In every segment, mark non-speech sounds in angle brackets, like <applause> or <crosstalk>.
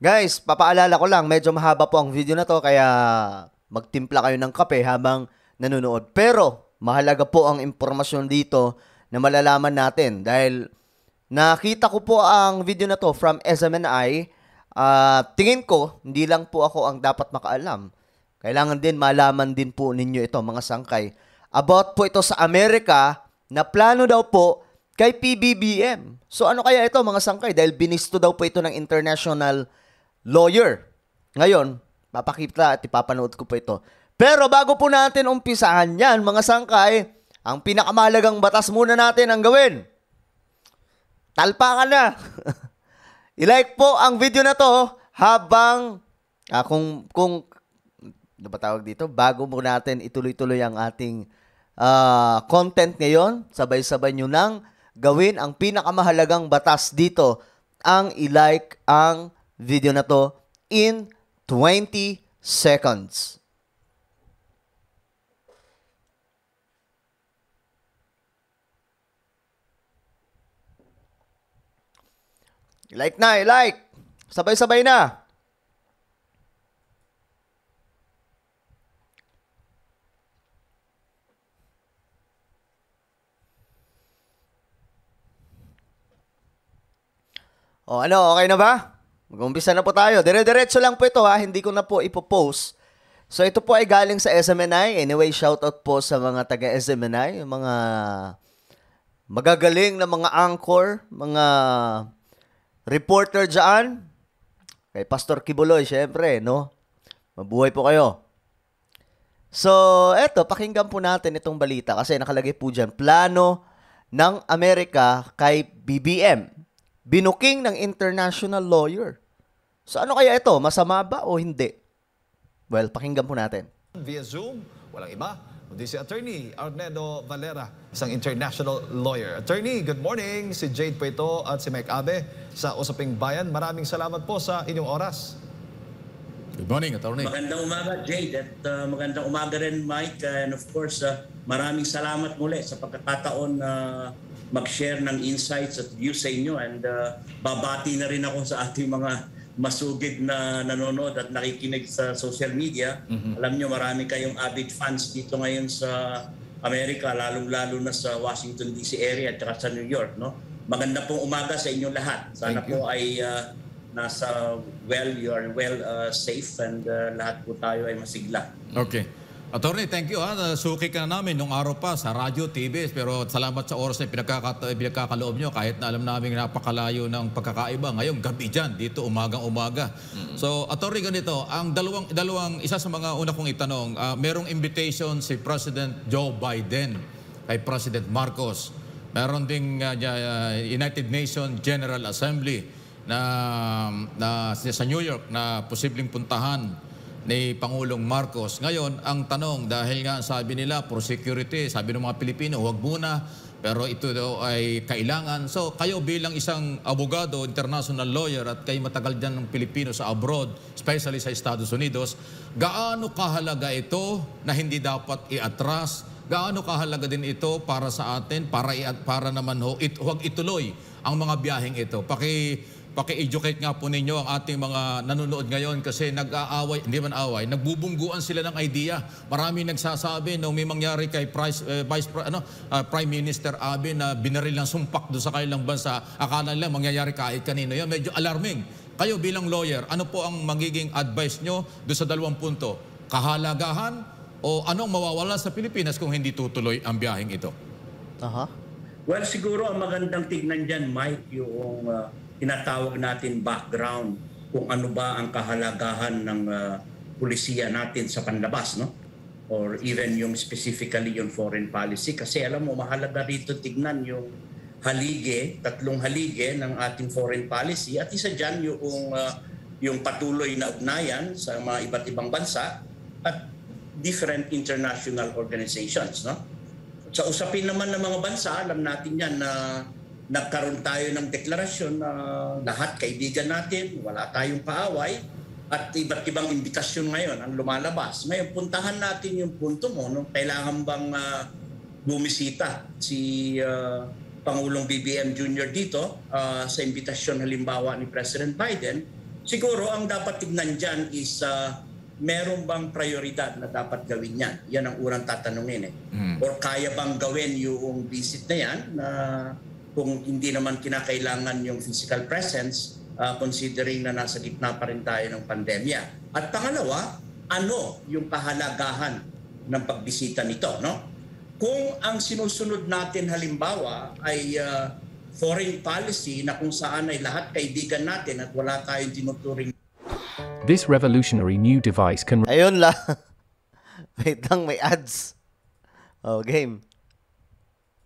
Guys, papaalala ko lang, medyo mahaba po ang video na to kaya magtimpla kayo ng kape habang nanonood. Pero mahalaga po ang impormasyon dito na malalaman natin dahil nakita ko po ang video na to from SMNI. Uh, tingin ko, hindi lang po ako ang dapat makaalam. Kailangan din malaman din po ninyo ito mga sangkay. About po ito sa Amerika na plano daw po kay PBBM. So ano kaya ito mga sangkay? Dahil binisto daw po ito ng international lawyer. Ngayon, papakita at ipapanood ko po ito. Pero bago po natin umpisahan yan, mga sangkay, ang pinakamahalagang batas muna natin ang gawin. Talpa ka na. <laughs> I-like po ang video na to habang ah, kung kung ano ba tawag dito? Bago mo natin ituloy-tuloy ang ating uh, content ngayon, sabay-sabay nyo nang gawin ang pinakamahalagang batas dito, ang i-like ang video na to in 20 seconds. I-like na, i-like. Sabay-sabay na. O ano, okay na ba? Mag-umpisa na po tayo. Dire-diretso lang po ito ha, hindi ko na po ipopost. So ito po ay galing sa SMNI. Anyway, shoutout po sa mga taga SMNI, yung mga magagaling na mga anchor, mga reporter dyan. Kay Pastor Kibuloy, syempre, no? Mabuhay po kayo. So, eto, pakinggan po natin itong balita kasi nakalagay po dyan, plano ng Amerika kay BBM. Binuking ng international lawyer. So ano kaya ito? Masama ba o hindi? Well, pakinggan po natin. Via Zoom, walang iba, kundi si Attorney Arnedo Valera, isang international lawyer. Attorney, good morning. Si Jade po ito at si Mike Abe sa Usaping Bayan. Maraming salamat po sa inyong oras. Good morning, Attorney. Magandang umaga, Jade. At uh, magandang umaga rin, Mike. And of course, uh, maraming salamat muli sa pagkakataon na uh, mag-share ng insights at views sa inyo. And uh, babati na rin ako sa ating mga masugid na nanonood at nakikinig sa social media. Mm-hmm. Alam nyo, marami kayong avid fans dito ngayon sa Amerika, lalong-lalo na sa Washington DC area at sa New York. No? Maganda pong umaga sa inyong lahat. Sana po ay uh, nasa well, you are well uh, safe and uh, lahat po tayo ay masigla. Okay. Attorney, thank you. Ha. Suki ka na namin nung araw pa sa radio, TV. Pero salamat sa oras na pinagkakat- pinagkakaloob nyo kahit na alam namin napakalayo ng pagkakaiba. Ngayon, gabi dyan, dito umagang-umaga. Mm-hmm. So, Attorney, ganito, ang dalawang, dalawang, isa sa mga una kong itanong, uh, merong invitation si President Joe Biden kay President Marcos. Meron ding uh, United Nations General Assembly na, na sa New York na posibleng puntahan ni Pangulong Marcos. Ngayon, ang tanong, dahil nga sabi nila, for security, sabi ng mga Pilipino, huwag muna, pero ito daw ay kailangan. So, kayo bilang isang abogado, international lawyer, at kayo matagal dyan ng Pilipino sa abroad, especially sa Estados Unidos, gaano kahalaga ito na hindi dapat iatras? Gaano kahalaga din ito para sa atin, para, para naman ho, it, huwag ituloy ang mga biyaheng ito? Paki paki-educate nga po ninyo ang ating mga nanonood ngayon kasi nag-aaway, hindi man away, nagbubungguan sila ng idea. Marami nagsasabi nung may mangyari kay Price, uh, Vice ano, uh, Prime Minister Abe na binaril ng sumpak doon sa kanilang bansa, akala nila mangyayari kahit kanino. Yan medyo alarming. Kayo bilang lawyer, ano po ang magiging advice nyo doon sa dalawang punto? Kahalagahan o anong mawawala sa Pilipinas kung hindi tutuloy ang biyaheng ito? Aha. Uh-huh. Well, siguro ang magandang tignan dyan, Mike, yung uh, tinatawag natin background kung ano ba ang kahalagahan ng uh, pulisiya natin sa panlabas, no? Or even yung specifically yung foreign policy. Kasi alam mo, mahalaga rito tignan yung halige, tatlong halige ng ating foreign policy at isa dyan yung, uh, yung patuloy na ugnayan sa mga iba't ibang bansa at different international organizations. No? Sa usapin naman ng mga bansa, alam natin yan na uh, nagkaroon tayo ng deklarasyon na lahat kaibigan natin, wala tayong paaway, at iba't ibang imbitasyon ngayon ang lumalabas. Ngayon, puntahan natin yung punto mo, no? kailangan bang uh, bumisita si uh, Pangulong BBM Jr. dito uh, sa imbitasyon halimbawa ni President Biden. siguro ang dapat tignan dyan is uh, meron bang prioridad na dapat gawin yan? Yan ang unang tatanungin eh. Or kaya bang gawin yung visit na yan na kung hindi naman kinakailangan yung physical presence uh, considering na nasa gitna pa rin tayo ng pandemya. At pangalawa, ano yung kahalagahan ng pagbisita nito, no? Kung ang sinusunod natin halimbawa ay uh, foreign policy na kung saan ay lahat kaibigan natin at wala tayong tinuturing This revolutionary new device can Ayun lang. <laughs> Wait lang, may ads. Oh, game.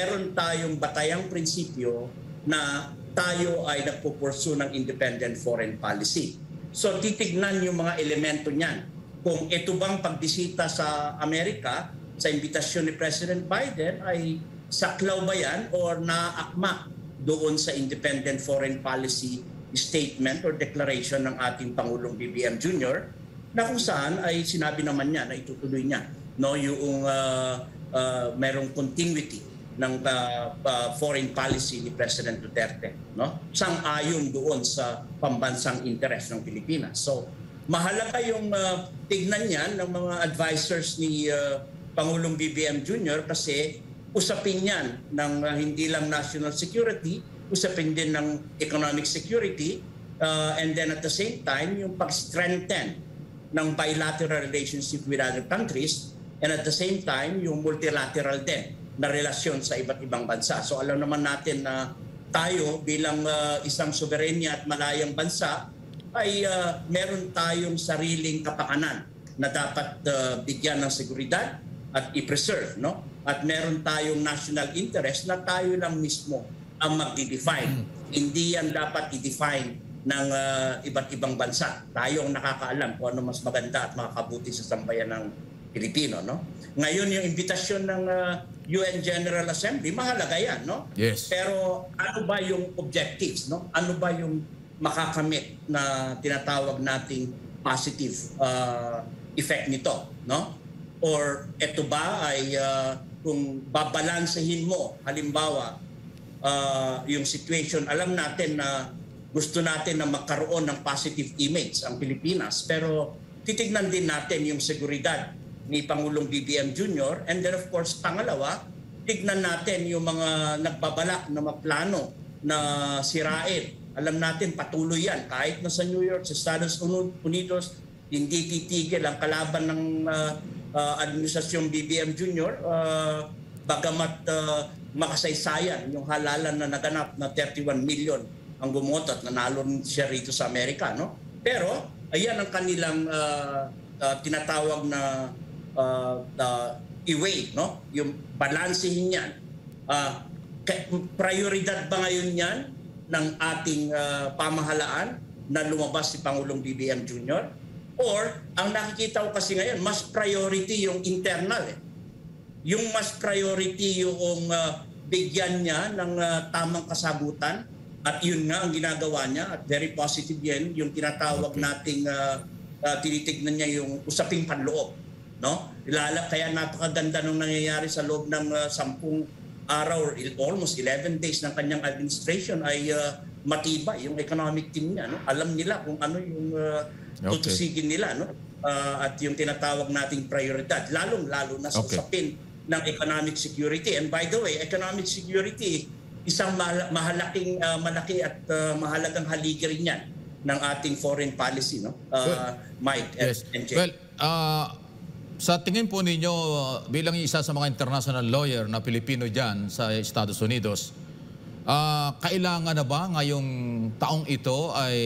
Meron tayong batayang prinsipyo na tayo ay nagpupursu ng independent foreign policy. So titignan yung mga elemento niyan. Kung ito bang pagbisita sa Amerika sa imbitasyon ni President Biden ay saklaw ba yan or naakma doon sa independent foreign policy statement or declaration ng ating Pangulong BBM Jr. na kung saan ay sinabi naman niya na itutuloy niya no yung uh, uh, merong continuity ng uh, uh, foreign policy ni President Duterte no sang-ayon doon sa pambansang interes ng Pilipinas so mahalaga yung uh, tignan niyan ng mga advisors ni uh, Pangulong BBM Jr. kasi usapin yan ng uh, hindi lang national security usapin din ng economic security uh, and then at the same time yung pag-strengthen ng bilateral relationship with other countries and at the same time yung multilateral din na relasyon sa iba't ibang bansa. So alam naman natin na tayo bilang uh, isang soberenya at malayang bansa ay uh, meron tayong sariling kapakanan na dapat uh, bigyan ng seguridad at i-preserve, no? At meron tayong national interest na tayo lang mismo ang magdi-define. Hindi yan dapat i-define ng uh, iba't ibang bansa. Tayo ang nakakaalam kung ano mas maganda at makakabuti sa sambayan ng Pilipino, no? Ngayon yung imbitasyon ng uh, UN General Assembly, mahalaga yan, no? Yes. Pero ano ba yung objectives, no? Ano ba yung makakamit na tinatawag nating positive uh, effect nito, no? Or ito ba ay uh, kung babalansehin mo, halimbawa, uh, yung situation, alam natin na gusto natin na magkaroon ng positive image ang Pilipinas. Pero titignan din natin yung seguridad ni Pangulong BBM Jr. And then of course, pangalawa, tignan natin yung mga nagbabalak na maplano na sirain. Alam natin patuloy yan. Kahit na sa New York, sa Estados Unidos, hindi titigil ang kalaban ng uh, uh, administrasyong BBM Jr. Uh, bagamat uh, makasaysayan yung halalan na naganap na 31 million ang bumoto at nanalo siya rito sa Amerika. No? Pero ayan ang kanilang uh, uh, tinatawag na uh, uh, i-weigh, no? yung balansehin yan. Uh, prioridad ba ngayon yan ng ating uh, pamahalaan na lumabas si Pangulong BBM Jr.? Or ang nakikita ko kasi ngayon, mas priority yung internal. Eh. Yung mas priority yung uh, bigyan niya ng uh, tamang kasagutan at yun nga ang ginagawa niya at very positive yan yung tinatawag okay. nating uh, uh, tinitignan niya yung usaping panloob no? Ilala kaya napakaganda nung nangyayari sa loob ng uh, sampung araw or almost 11 days ng kanyang administration ay uh, matibay yung economic team niya no? Alam nila kung ano yung uh, tutusigin nila no? Uh, at yung tinatawag nating prioridad lalong lalo na sa okay. usapin ng economic security. And by the way economic security isang mahalaking uh, malaki at uh, mahalagang haligi rin yan ng ating foreign policy no? Uh, well, Mike yes. and Jay. Well, uh, sa tingin po ninyo bilang isa sa mga international lawyer na Pilipino diyan sa Estados Unidos uh, kailangan na ba ngayong taong ito ay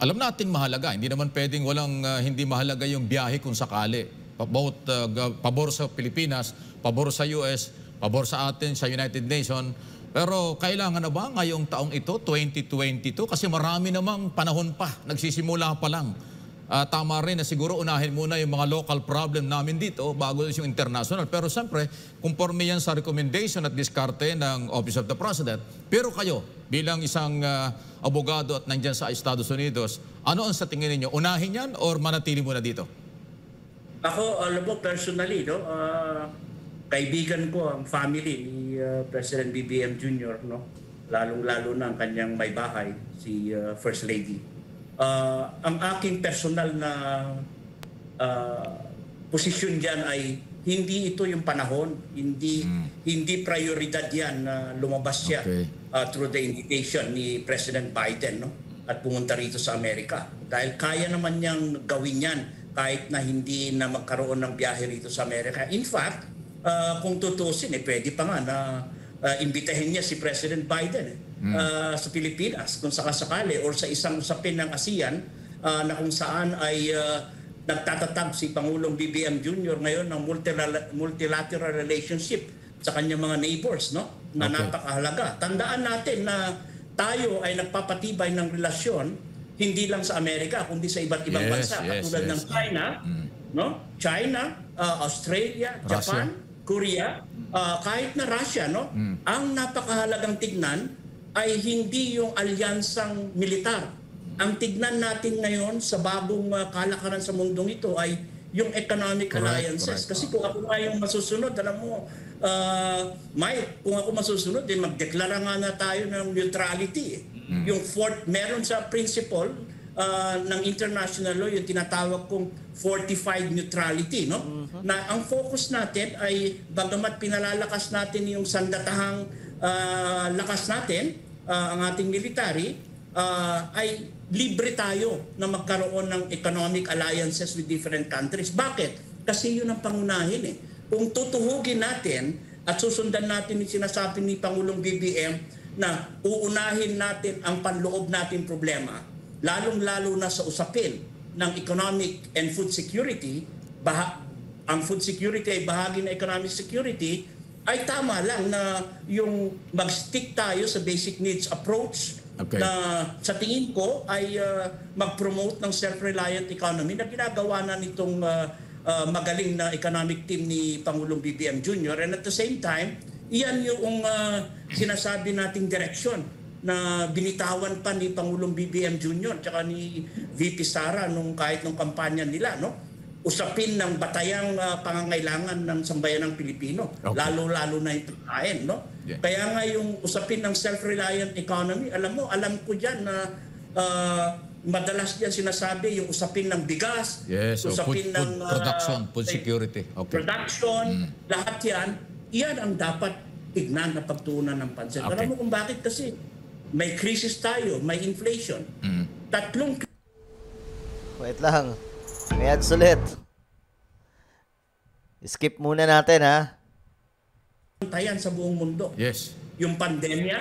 alam nating mahalaga hindi naman pwedeng walang uh, hindi mahalaga yung biyahe kung sakali both uh, pabor sa Pilipinas pabor sa US pabor sa atin sa United Nations. Pero kailangan na ba ngayong taong ito, 2022? Kasi marami namang panahon pa, nagsisimula pa lang. Uh, tama rin na siguro unahin muna yung mga local problem namin dito bago yung international. Pero siyempre, conforme yan sa recommendation at diskarte ng Office of the President. Pero kayo, bilang isang uh, abogado at nandyan sa Estados Unidos, ano ang sa tingin ninyo? Unahin yan or manatili muna dito? Ako, alam mo, personally, no, uh, kaibigan ko ang family ni uh, President BBM Jr. no lalong-lalo na ang kanyang may bahay si uh, First Lady Ah, ang aking personal na ah, posisyon diyan ay hindi ito yung panahon, hindi hindi prioridad 'yan na lumabas siya Okay. ah, through the invitation ni President Biden no at pumunta rito sa Amerika. Dahil kaya naman niyang gawin 'yan kahit na hindi na magkaroon ng biyahe rito sa Amerika. In fact, ah, kung tutusin eh pwede pa nga na ah, imbitahin niya si President Biden ah, sa Pilipinas kung sakasakali or sa isang usapin ng ASEAN ah, na kung saan ay ah, nagtatatag si Pangulong BBM Jr. ngayon ng multilateral, multilateral relationship sa kanyang mga neighbors no na Okay. napakahalaga. Tandaan natin na tayo ay nagpapatibay ng relasyon hindi lang sa Amerika kundi sa iba't ibang Yes, bansa yes, katulad yes. ng China, no? China, uh, Australia, Russia. Japan, Korea, uh, kahit na Russia, no? Ang napakahalagang tignan ay hindi yung alyansang militar. Ang tignan natin ngayon sa bagong uh, kalakaran sa mundong ito ay yung economic Correct, alliances. correct. Kasi kung ako nga yung masusunod, alam mo, uh, Mike, kung ako masusunod, din magdeklara nga na tayo ng neutrality. eh. Yung fourth, meron sa principle uh, ng international law, yung tinatawag kong fortified neutrality, no? Na ang focus natin ay bagamat pinalalakas natin yung sandatahang uh, lakas natin, uh, ang ating military, uh, ay libre tayo na magkaroon ng economic alliances with different countries. Bakit? Kasi yun ang pangunahin eh. Kung tutuhugin natin at susundan natin yung sinasabi ni Pangulong BBM na uunahin natin ang panloob natin problema, lalong-lalo na sa usapin ng economic and food security, baha, ang food security ay bahagi ng economic security, ay tama lang na yung mag-stick tayo sa basic needs approach Okay. na sa tingin ko ay uh, mag-promote ng self-reliant economy na ginagawa na nitong uh, uh, magaling na economic team ni Pangulong BBM Jr. And at the same time, iyan yung uh, sinasabi nating direksyon na binitawan pa ni Pangulong BBM Jr. tsaka ni VP Sara nung kahit nung kampanya nila, no? usapin ng batayang uh, pangangailangan ng sambayanang Pilipino, Okay. lalo-lalo na yung pagkain, no? Yeah. Kaya nga yung usapin ng self-reliant economy, alam mo, alam ko diyan na uh, madalas diyan sinasabi yung usapin ng bigas, Yes, so food, usapin food ng uh, production, food security. Okay. production, lahat yan, iyan ang dapat tignan na pagtuunan ng pansin. Okay. Alam mo kung bakit kasi may crisis tayo, may inflation. Tatlong Wait lang. May ads ulit. Skip muna natin ha. tayan sa buong mundo. Yes. yung pandemya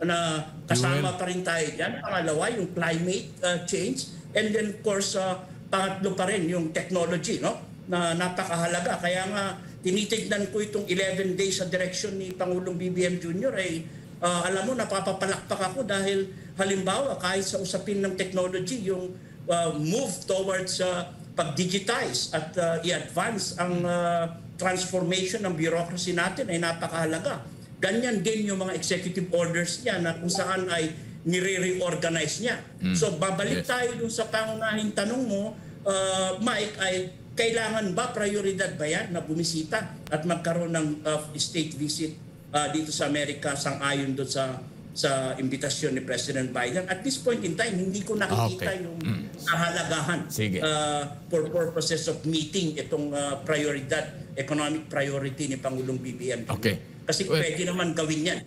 na kasama pa rin tayo dyan. Pangalawa, yung climate uh, change. And then, of course, uh, pangatlo pa rin yung technology, no? Na napakahalaga. Kaya nga, tinitignan ko itong 11 days sa direction ni Pangulong BBM Jr. ay uh, alam mo, napapapalakpak ako dahil halimbawa, kahit sa usapin ng technology, yung uh, move towards uh, pag-digitize at uh, i-advance ang uh, transformation ng bureaucracy natin ay napakahalaga. Ganyan din yung mga executive orders niya na kung saan ay nire-reorganize niya. So babalik Yes. tayo dun sa pangunahing tanong mo, uh, Mike, ay kailangan ba, prioridad ba yan na bumisita at magkaroon ng uh, state visit uh, dito sa Amerika sang-ayon doon sa sa imbitasyon ni President Biden. At this point in time, hindi ko nakikita Okay. yung kahalagahan Sige. uh, for purposes of meeting itong uh, prioridad, economic priority ni Pangulong BBM. Okay. Kasi Well- pwede naman gawin yan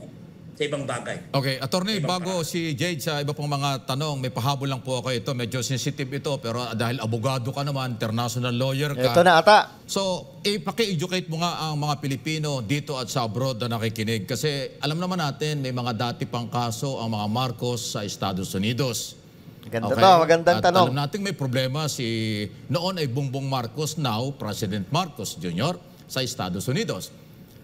sa ibang bagay. Okay, attorney, bago si Jade sa iba pong mga tanong, may pahabol lang po ako ito. Medyo sensitive ito, pero dahil abogado ka naman, international lawyer ka. Ito na ata. So, ipaki-educate mo nga ang mga Pilipino dito at sa abroad na nakikinig. Kasi alam naman natin, may mga dati pang kaso ang mga Marcos sa Estados Unidos. Maganda to, magandang At tanong. alam natin may problema si noon ay Bongbong Marcos, now President Marcos Jr. sa Estados Unidos.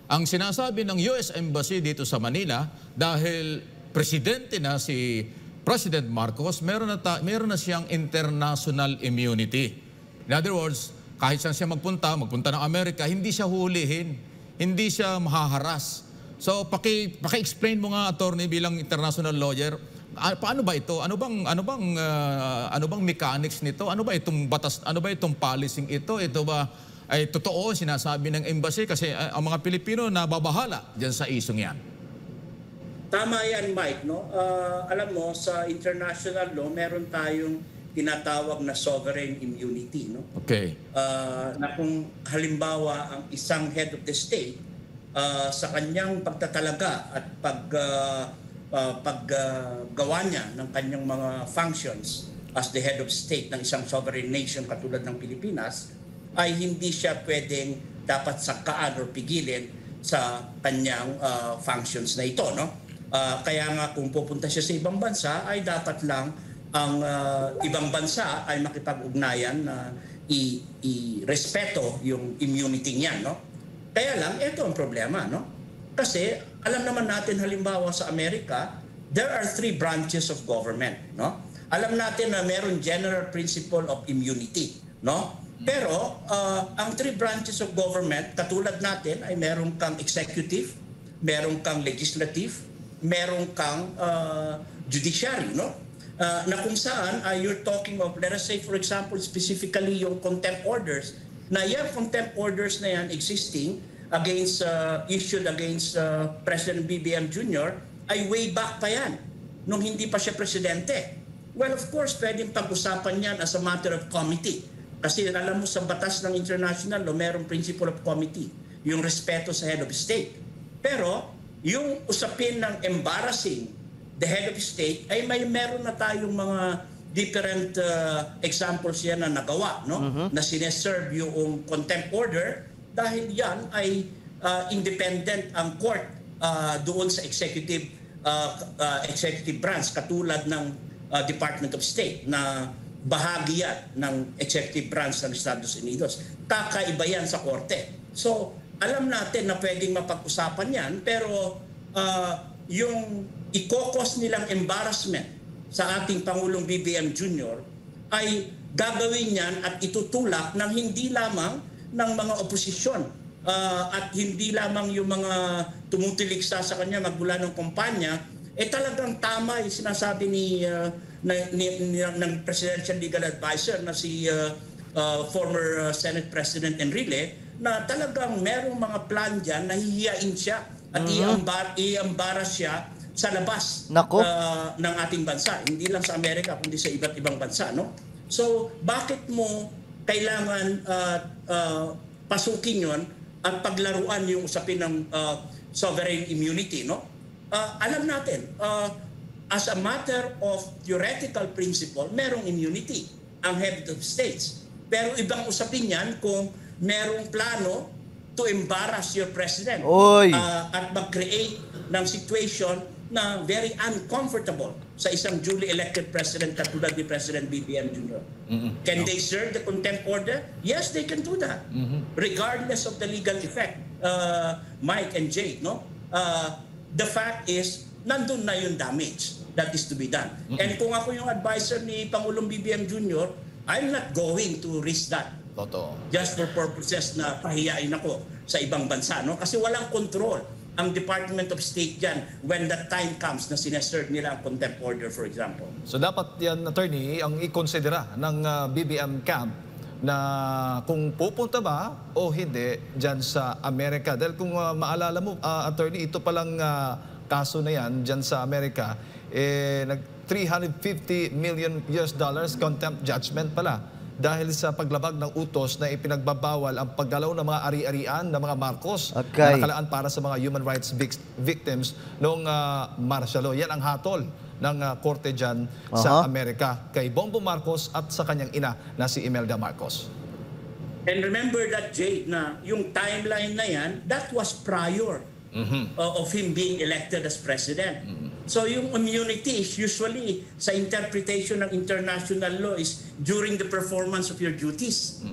Ang sinasabi ng US Embassy dito sa Manila, dahil presidente na si President Marcos, meron na, ta- meron na siyang international immunity. In other words, kahit saan siya magpunta, magpunta ng Amerika, hindi siya hulihin, hindi siya mahaharas. So, paki, paki-explain mo nga, attorney, bilang international lawyer, ah, paano ba ito? Ano bang ano bang ah, ano bang mechanics nito? Ano ba itong batas? Ano ba itong policing ito? Ito ba ay totoo sinasabi ng embassy kasi ah, ang mga Pilipino nababahala diyan sa isong 'yan. Tama yan, Mike. No? Ah, alam mo, sa international law, meron tayong tinatawag na sovereign immunity. No? Okay. Ah, na kung halimbawa ang isang head of the state ah, sa kanyang pagtatalaga at pag ah, ah, paggawa niya ng kanyang mga functions as the head of state ng isang sovereign nation katulad ng Pilipinas ay hindi siya pwedeng dapat sakaan or pigilin sa kanyang ah, functions na ito no Ah, kaya nga kung pupunta siya sa ibang bansa ay dapat lang ang ah, ibang bansa ay makipag-ugnayan na i, i-respeto yung immunity niya, no? Kaya lang, ito ang problema, no? Kasi alam naman natin halimbawa sa Amerika, there are three branches of government, no? Alam natin na meron general principle of immunity, no? Pero ah, ang three branches of government, katulad natin, ay meron kang executive, meron kang legislative, meron kang uh, judiciary, no? Uh, na kung saan uh, you're talking of, let us say for example, specifically yung contempt orders, na yung contempt orders na yan existing against, uh, issued against uh, President BBM Jr. ay way back pa yan, nung hindi pa siya presidente. Well, of course, pwedeng pag-usapan yan as a matter of committee. Kasi alam mo sa batas ng international law, merong principle of committee, yung respeto sa head of state. Pero yung usapin ng embarrassing the head of state ay may meron na tayong mga different uh, examples yan na nagawa no na sineserve yung contempt order dahil yan ay uh, independent ang court uh, doon sa executive uh, uh, executive branch katulad ng uh, Department of State na bahagi yan ng executive branch ng Estados Unidos. Kakaiba yan sa korte. So, alam natin na pwedeng mapag-usapan yan, pero ah, yung ikokos nilang embarrassment sa ating Pangulong BBM Jr. ay gagawin yan at itutulak ng hindi lamang ng mga oposisyon ah, at hindi lamang yung mga tumutuliksa sa kanya magmula ng kumpanya, eh talagang tama yung sinasabi ni, ah, na, ni, ni- ng Presidential Legal Advisor na si ah, ah, former ah, Senate President Enrile na talagang merong mga plan dyan na hihiyain siya at iambar, iambara siya sa labas Nako. ah, ng ating bansa. Hindi lang sa Amerika, kundi sa iba't ibang bansa. No? So, bakit mo kailangan ah, ah, pasukin yon at paglaruan yung usapin ng ah, sovereign immunity? No? Ah, alam natin, ah, as a matter of theoretical principle, merong immunity ang head of states. Pero ibang usapin yan kung merong plano to embarrass your president Oy. Ah, at mag-create ng situation na very uncomfortable sa isang duly elected president katulad ni President BBM Jr. Can they serve the contempt order? Yes, they can do that. Regardless of the legal effect. Uh, Mike and Jade, no? Uh, the fact is, nandun na yung damage that is to be done. And kung ako yung advisor ni Pangulong BBM Jr., I'm not going to risk that Totoo. just for purposes na pahiyain ako sa ibang bansa. No? Kasi walang control ang Department of State dyan when that time comes na sineserve nila ang contempt order, for example. So dapat yan, attorney, ang ikonsidera ng ah, BBM camp na kung pupunta ba o hindi dyan sa Amerika. Dahil kung ah, maalala mo, ah, attorney, ito palang ah, kaso na yan dyan sa Amerika, eh, nag 350 million US dollars contempt judgment pala dahil sa paglabag ng utos na ipinagbabawal ang paggalaw ng mga ari-arian ng mga Marcos Okay. na nakalaan para sa mga human rights vic- victims noong ah, martial law. Yan ang hatol ng ah, korte dyan sa Aha. Amerika kay Bongbong Marcos at sa kanyang ina na si Imelda Marcos. And remember that, Jade, na yung timeline na yan, that was prior uh, of him being elected as president. So yung immunity is usually sa interpretation ng international law is during the performance of your duties.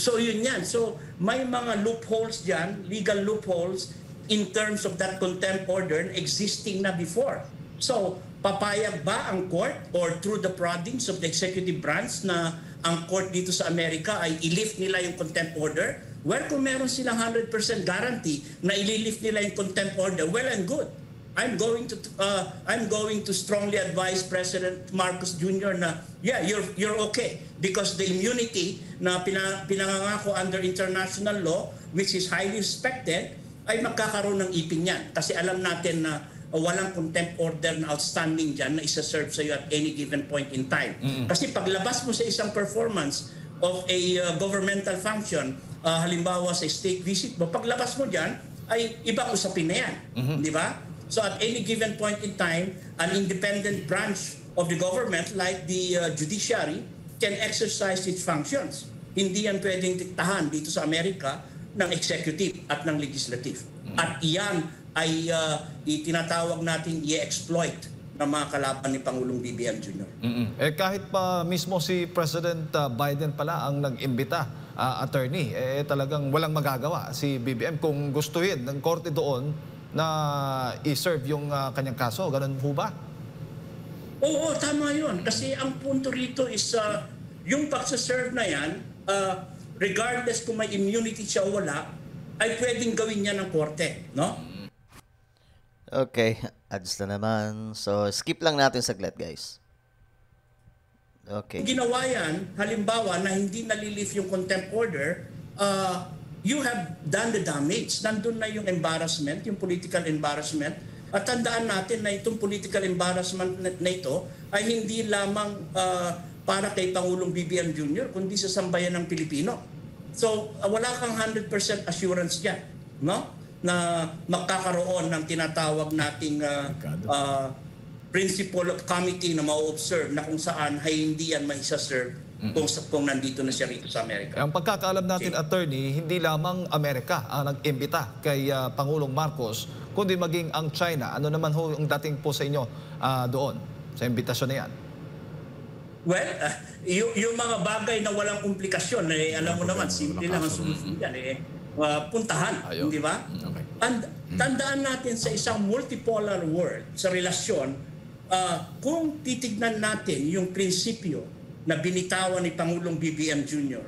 So yun yan. So may mga loopholes dyan, legal loopholes in terms of that contempt order existing na before. So papayag ba ang court or through the proddings of the executive branch na ang court dito sa Amerika ay i-lift nila yung contempt order? Well, kung meron silang 100% guarantee na ililift nila yung contempt order, well and good. I'm going to uh, I'm going to strongly advise President Marcos Jr. na yeah you're you're okay because the immunity na pina, pinangangako under international law which is highly respected ay magkakaroon ng ipin yan kasi alam natin na o walang contempt order na outstanding dyan na isa-serve sa'yo at any given point in time. Kasi paglabas mo sa isang performance of a uh, governmental function, uh, halimbawa sa state visit mo, paglabas mo dyan, ay ibang usapin na yan. Di ba? So at any given point in time, an independent branch of the government like the uh, judiciary can exercise its functions. Hindi yan pwedeng diktahan dito sa Amerika ng executive at ng legislative. At iyan ay uh, itinatawag natin i-exploit ng mga kalaban ni Pangulong BBM Jr. Eh kahit pa mismo si President uh, Biden pala ang nag-imbita, uh, attorney, eh talagang walang magagawa si BBM kung gustuhin ng korte doon na i-serve yung uh, kanyang kaso. Ganun po ba? Oo, tama yun. Kasi ang punto rito is uh, yung pagsaserve na yan, uh, regardless kung may immunity siya o wala, ay pwedeng gawin niya ng korte. No? Okay, ads na naman. So, skip lang natin saglit, guys. Okay. Ginawa yan, halimbawa na hindi nalilift yung contempt order, uh, you have done the damage. Nandun na yung embarrassment, yung political embarrassment. At tandaan natin na itong political embarrassment na ito ay hindi lamang uh, para kay Pangulong BBM Jr., kundi sa sambayan ng Pilipino. So, uh, wala kang 100% assurance dyan, no? Na magkakaroon ng tinatawag nating uh, uh, principle of committee na ma-observe na kung saan ay hindi yan maisa-serve kung, sa- kung nandito na siya rito sa Amerika. Ang pagkakaalam natin, attorney, hindi lamang Amerika ang nag-imbita kay uh, Pangulong Marcos, kundi maging ang China. Ano naman ho yung dating po sa inyo uh, doon, sa imbitasyon na yan? Well, uh, yung, yung mga bagay na walang komplikasyon, eh, alam mo naman, simple lang ang solusyon yan. Eh, uh, puntahan, Ayun. di ba? Okay. Tand- tandaan natin sa isang multipolar world, sa relasyon, uh, kung titignan natin yung prinsipyo na binitawan ni Pangulong BBM Jr.,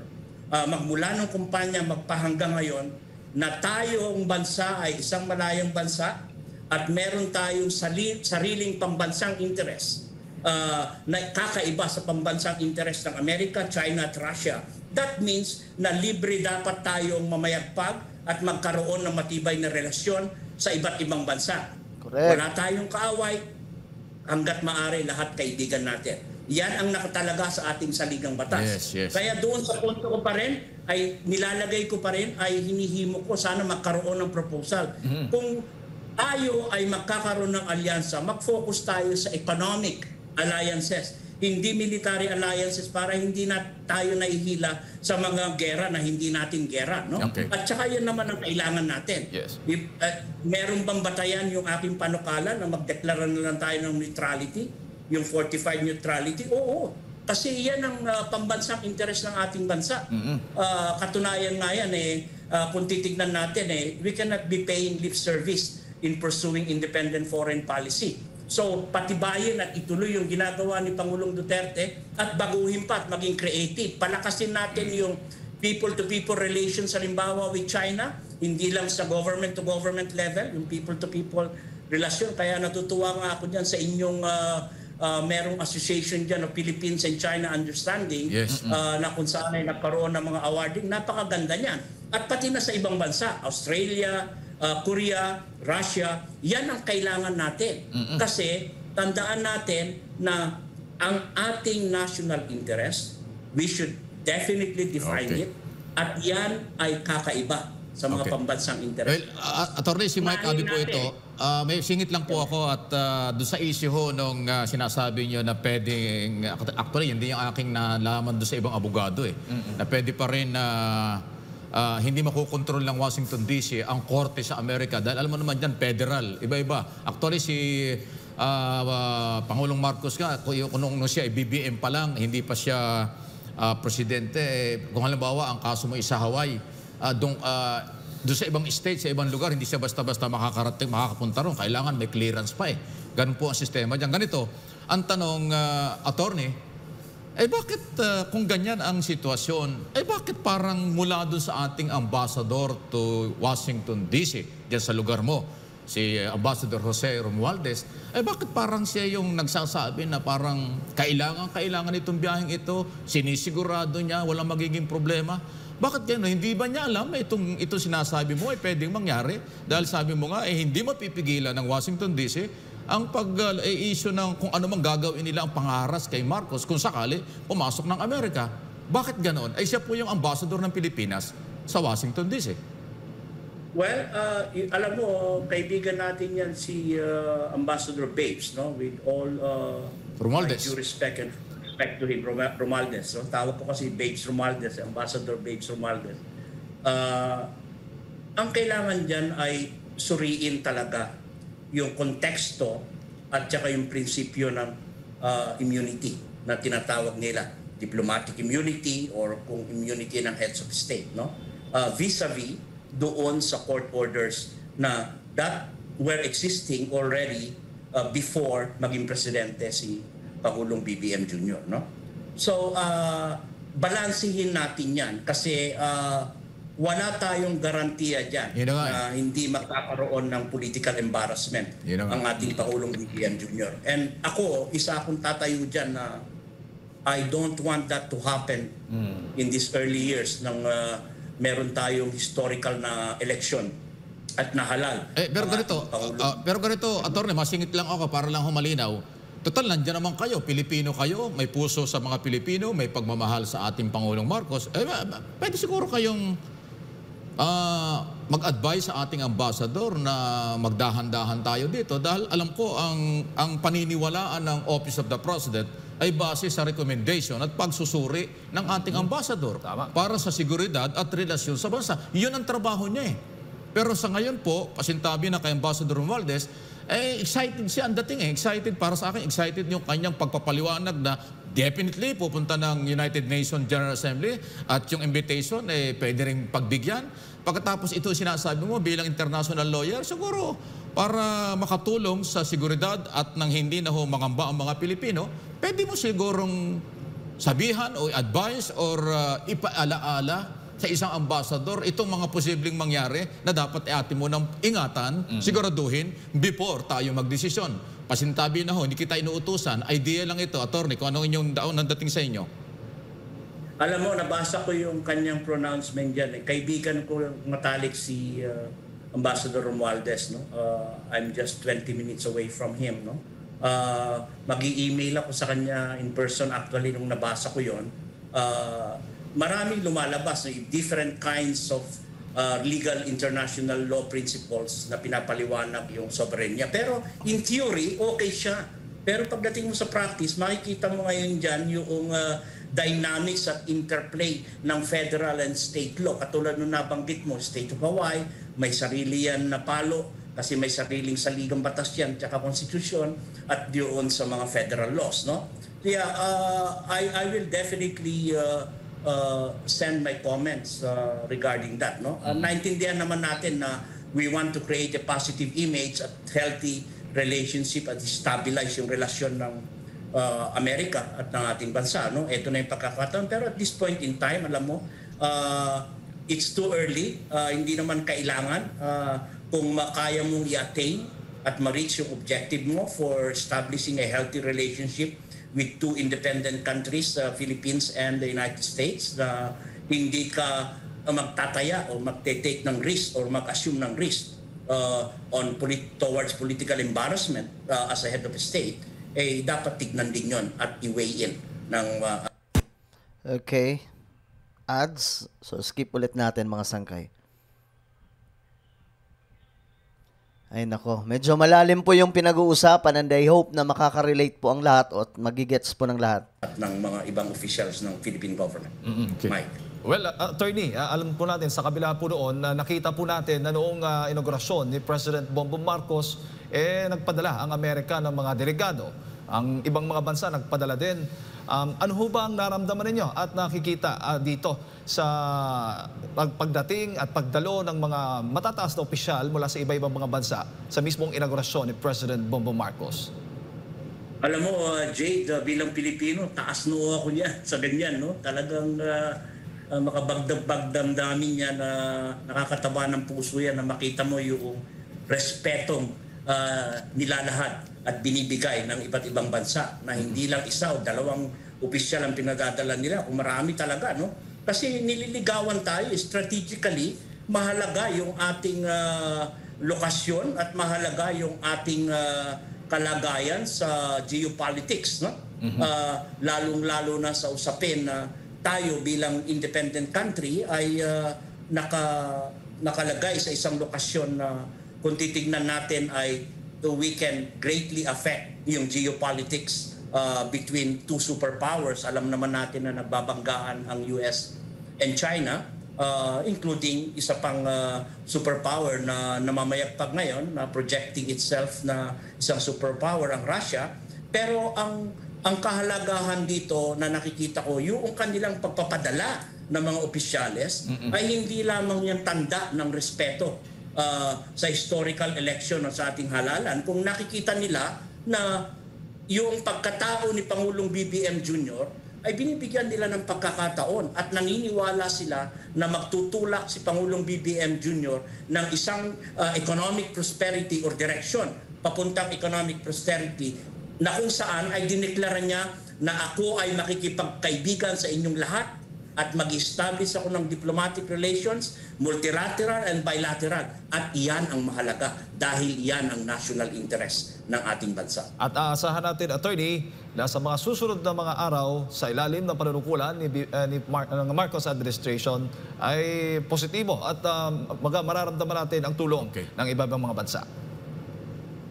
uh, magmula ng kumpanya magpahanggang ngayon, na tayong bansa ay isang malayang bansa at meron tayong sali- sariling pambansang interest uh, na kakaiba sa pambansang interest ng Amerika, China at Russia. That means na libre dapat tayong mamayagpag at magkaroon ng matibay na relasyon sa iba't ibang bansa. Correct. Wala tayong kaaway, hanggat maaari lahat kaibigan natin. Yan ang nakatalaga sa ating saligang batas. Yes, yes. Kaya doon sa punto ko pa rin, ay nilalagay ko pa rin, ay hinihimo ko sana magkaroon ng proposal. Mm-hmm. Kung tayo ay magkakaroon ng alyansa, mag-focus tayo sa economic alliances, hindi military alliances para hindi na tayo nahihila sa mga gera na hindi natin gera. No? Okay. At saka yan naman ang kailangan natin. Yes. If, uh, meron bang batayan yung aking panukala na magdeklara na lang tayo ng neutrality? Yung fortified neutrality? Oo. Kasi yan ang uh, pambansang interest ng ating bansa. Uh, katunayan nga yan eh, uh, kung titignan natin eh, we cannot be paying lip service in pursuing independent foreign policy. So, patibayin at ituloy yung ginagawa ni Pangulong Duterte at baguhin pa at maging creative. Palakasin natin yung people-to-people relations halimbawa with China, hindi lang sa government-to-government level, yung people-to-people relasyon. Kaya natutuwa nga ako dyan sa inyong uh, uh, merong association dyan of Philippines and China Understanding Yes. uh, na kung saan ay nagkaroon ng mga awarding. Napakaganda niyan. At pati na sa ibang bansa, Australia, uh, Korea, Russia, yan ang kailangan natin. Kasi tandaan natin na ang ating national interest, we should definitely define Okay. it. At yan ay kakaiba sa mga Okay. pambansang interest. Well, uh, attorney si Mike Abi po ito. Ah, may singit lang po ako at uh, doon sa issue ho nung ah, sinasabi niyo na pwedeng actually hindi yung aking nalaman doon sa ibang abogado eh. Na pwede pa rin na ah, hindi makokontrol ng Washington DC ang korte sa Amerika dahil alam mo naman diyan federal, iba-iba. Actually si ah, ah, Pangulong Marcos nga kung nung siya BBM pa lang, hindi pa siya ah, presidente. Eh, kung halimbawa ang kaso mo is sa Hawaii, ah, dong ah, doon sa ibang state, sa ibang lugar, hindi siya basta-basta makakarating, makakapunta ron. Kailangan may clearance pa eh. Ganun po ang sistema dyan. Ganito, ang tanong, ah, attorney, eh bakit ah, kung ganyan ang sitwasyon, eh bakit parang mula doon sa ating ambassador to Washington DC, dyan sa lugar mo, si ah, Ambassador Jose Romualdez, eh bakit parang siya yung nagsasabi na parang kailangan, kailangan itong biyaheng ito, sinisigurado niya, walang magiging problema. Bakit gano'n? Hindi ba niya alam itong, itong sinasabi mo ay pwedeng mangyari? Dahil sabi mo nga, eh, hindi mapipigilan ng Washington DC ang pag-issue ng kung ano mang gagawin nila ang pangaras kay Marcos kung sakali pumasok ng Amerika. Bakit ganoon? Ay siya po yung ambassador ng Pilipinas sa Washington DC. Well, uh, alam mo, kaibigan natin yan si uh, Ambassador Babes, no? With all uh, Romualdez. due respect and respect to him, Rom- Romualdez. No? Tawag ko kasi Babes Romualdez, Ambassador Babes Romualdez. Uh, ang kailangan dyan ay suriin talaga yung konteksto at saka yung prinsipyo ng uh, immunity na tinatawag nila diplomatic immunity or kung immunity ng heads of state no uh, vis-a-vis doon sa court orders na that were existing already uh, before maging presidente si Pangulong BBM Jr. no so uh, balansihin natin yan kasi uh, wala tayong garantiya dyan nga eh. na hindi magkakaroon ng political embarrassment na nga. ang ating Pangulong BBM Jr. And ako, isa akong tatayo dyan na I don't want that to happen Hmm. in these early years nang uh, meron tayong historical na election at nahalal. Eh, pero ganito, ah, pero ganito, attorney, masingit lang ako para lang humalinaw. Total, nandiyan naman kayo, Pilipino kayo, may puso sa mga Pilipino, may pagmamahal sa ating Pangulong Marcos. Eh, pwede siguro kayong ah, mag-advise sa ating ambassador na magdahan-dahan tayo dito dahil alam ko ang ang paniniwalaan ng Office of the President ay base sa recommendation at pagsusuri ng ating ambassador Tama. para sa seguridad at relasyon sa bansa. Yun ang trabaho niya eh. Pero sa ngayon po, pasintabi na kay Ambassador Romualdez, eh, excited siya ang dating eh. Excited para sa akin, excited yung kanyang pagpapaliwanag na definitely pupunta ng United Nations General Assembly at yung invitation eh, pwede rin pagbigyan. Pagkatapos ito sinasabi mo bilang international lawyer, siguro para makatulong sa seguridad at nang hindi na ho mangamba ang mga Pilipino, pwede mo sigurong sabihan o advice or uh, ipaalaala sa isang ambassador itong mga posibleng mangyari na dapat ay atin mo ng ingatan, siguraduhin before tayo magdesisyon. Pasintabi na ho, hindi kita inuutusan. Idea lang ito, attorney, kung anong inyong daon ng dating sa inyo. Alam mo, nabasa ko yung kanyang pronouncement dyan. Eh. Kaibigan ko matalik si uh, Ambassador Romualdez. No? Uh, I'm just 20 minutes away from him. No? Uh, Mag-i-email ako sa kanya in person actually nung nabasa ko yon. Uh, maraming lumalabas, no? different kinds of uh, legal international law principles na pinapaliwanag yung sovereignty. Pero in theory, okay siya. Pero pagdating mo sa practice, makikita mo ngayon dyan yung uh, dynamics at interplay ng federal and state law. Katulad nung nabanggit mo, State of Hawaii, may sarili yan na palo kasi may sariling saligang batas yan tsaka konstitusyon at doon sa mga federal laws. No? Kaya uh, I, I will definitely uh, uh, send my comments uh, regarding that. No? Uh, naintindihan naman natin na we want to create a positive image at healthy relationship at stabilize yung relasyon ng uh, Amerika at ng ating bansa. No? Ito na yung pagkakataon. Pero at this point in time, alam mo, uh, it's too early. Uh, hindi naman kailangan. Uh, kung makaya mong i-attain at ma-reach yung objective mo for establishing a healthy relationship with two independent countries, uh, Philippines and the United States, na hindi ka uh, magtataya o magte-take ng risk or mag-assume ng risk uh, on polit- towards political embarrassment uh, as a head of state, eh dapat tignan din yon at i-weigh in ng uh, Okay. Ads. So, skip ulit natin mga sangkay. Ay nako, medyo malalim po yung pinag-uusapan and I hope na makaka-relate po ang lahat at magigets po ng lahat. at ng mga ibang officials ng Philippine government. Mike. Well, uh, attorney, uh, alam po natin sa kabila po doon na nakita po natin na noong uh, inaugurasyon ni President Bongbong Marcos eh nagpadala ang Amerika ng mga delegado. Ang ibang mga bansa nagpadala din. Um, ano ho ba ang naramdaman ninyo at nakikita uh, dito sa pag- pagdating at pagdalo ng mga matataas na opisyal mula sa iba-ibang mga bansa sa mismong inaugurasyon ni President Bongbong Marcos? Alam mo, uh, Jade, uh, bilang Pilipino, taas noo ako niya <laughs> sa ganyan. No? Talagang uh, uh, makabagdam-bagdam namin niya na nakakataba ng puso yan na makita mo yung respetong uh, nilalahad at binibigay ng iba't ibang bansa na hindi lang isa o dalawang opisyal ang pinagdadala nila. Kung marami talaga, no? Kasi nililigawan tayo strategically, mahalaga yung ating ah, lokasyon at mahalaga yung ating ah, kalagayan sa geopolitics, no? Ah, lalong-lalo na sa usapin na tayo bilang independent country ay ah, naka nakalagay sa isang lokasyon na kung titignan natin ay we can greatly affect yung geopolitics uh, between two superpowers. Alam naman natin na nagbabanggaan ang US and China, uh, including isa pang uh, superpower na namamayagpag ngayon na projecting itself na isang superpower ang Russia. Pero ang ang kahalagahan dito na nakikita ko, yung kanilang pagpapadala ng mga opisyales ay hindi lamang yung tanda ng respeto uh, sa historical election o sa ating halalan. Kung nakikita nila na yung pagkatao ni Pangulong BBM Jr. ay binibigyan nila ng pagkakataon at naniniwala sila na magtutulak si Pangulong BBM Jr. ng isang uh, economic prosperity or direction papuntang economic prosperity na kung saan ay dineklara niya na ako ay makikipagkaibigan sa inyong lahat at mag-establish ako ng diplomatic relations, multilateral and bilateral. At iyan ang mahalaga dahil iyan ang national interest ng ating bansa. At aasahan natin, attorney, na sa mga susunod na mga araw sa ilalim ng panunukulan ni, eh, ni Mar- ng Marcos administration ay positibo at um, mararamdaman natin ang tulong Okay. ng iba-ibang mga bansa.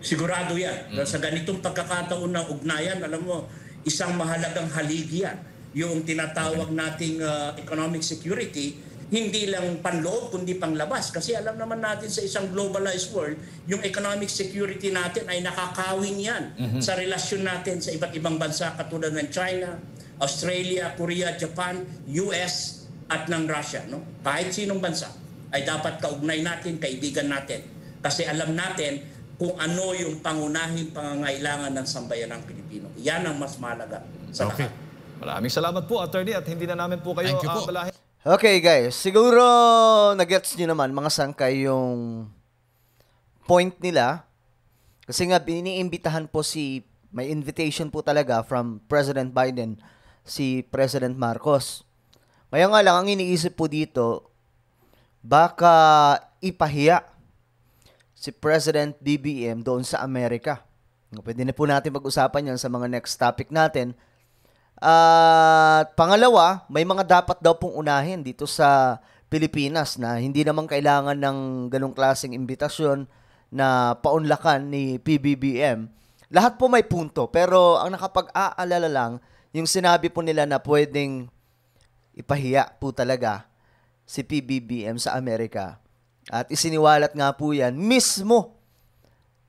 Sigurado yan. Dahil Sa ganitong pagkakataon ng ugnayan, alam mo, isang mahalagang haligi yan. Yung tinatawag nating uh, economic security, hindi lang panloob kundi panglabas. Kasi alam naman natin sa isang globalized world, yung economic security natin ay nakakawin yan sa relasyon natin sa iba't ibang bansa katulad ng China, Australia, Korea, Japan, US at ng Russia. No? Kahit sinong bansa ay dapat kaugnay natin, kaibigan natin. Kasi alam natin kung ano yung pangunahing pangangailangan ng sambayan ng Pilipino. Yan ang mas mahalaga sa Okay. lahat. Maraming salamat po, attorney, at hindi na namin po kayo Thank you po. balahin. Okay guys, siguro nagets nyo naman mga sangkay yung point nila. Kasi nga biniimbitahan po si, may invitation po talaga from President Biden si President Marcos. Kaya nga lang, ang iniisip po dito, baka ipahiya si President BBM doon sa Amerika. Pwede na po natin pag-usapan yan sa mga next topic natin. At pangalawa, may mga dapat daw pong unahin dito sa Pilipinas na hindi naman kailangan ng ganong klaseng imbitasyon na paunlakan ni PBBM. Lahat po may punto, pero ang nakapag-aalala lang, yung sinabi po nila na pwedeng ipahiya po talaga si PBBM sa Amerika. At isiniwalat nga po yan mismo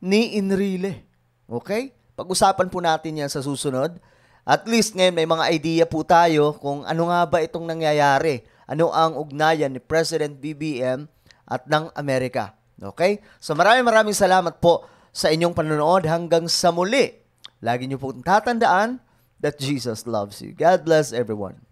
ni Enrile. Okay? Pag-usapan po natin yan sa susunod. At least ngayon may mga idea po tayo kung ano nga ba itong nangyayari. Ano ang ugnayan ni President BBM at ng Amerika. Okay? So maraming maraming salamat po sa inyong panonood hanggang sa muli. Lagi niyo po tatandaan that Jesus loves you. God bless everyone.